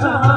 करदा